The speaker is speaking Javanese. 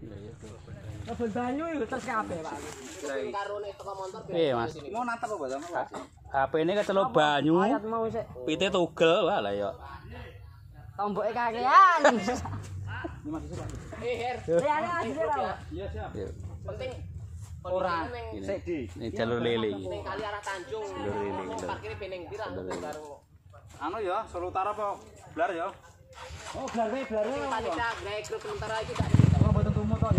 Mobil banyu itu terus kabeh, Pak. Piye, Mas? Mau nantep apa, Bang? HP ini kecelok banyu, pite tugel wah lah ya. tomboke kakean. Eh, Her. Iya, siap. Penting Ora. Ini, Sik di. ini jalur lele iki. ning kali arah Tanjung. Jalur lele. Parkir pening lele. baru. Anu ya, Solo Utara apa? Blar ya. Oh, blarwe blarwe. Tak tak, grek sementara iki. Oh, mboten.